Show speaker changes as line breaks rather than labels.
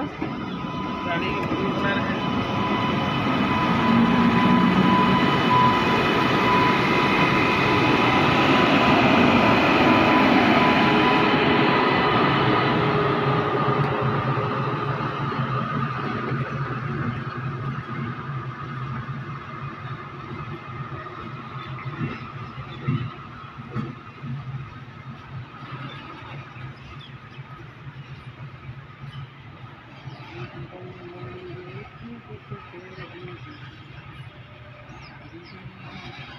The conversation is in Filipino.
apa? Dari Thank you.